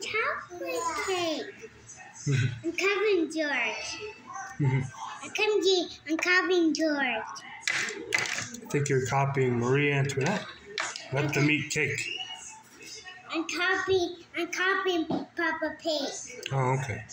Chocolate cake. I'm copying George. Mm-hmm. I'm copying, I'm copying George. I think you're copying Marie Antoinette. Let them eat cake. I'm copying, I'm copying Papa Pig. Oh, okay.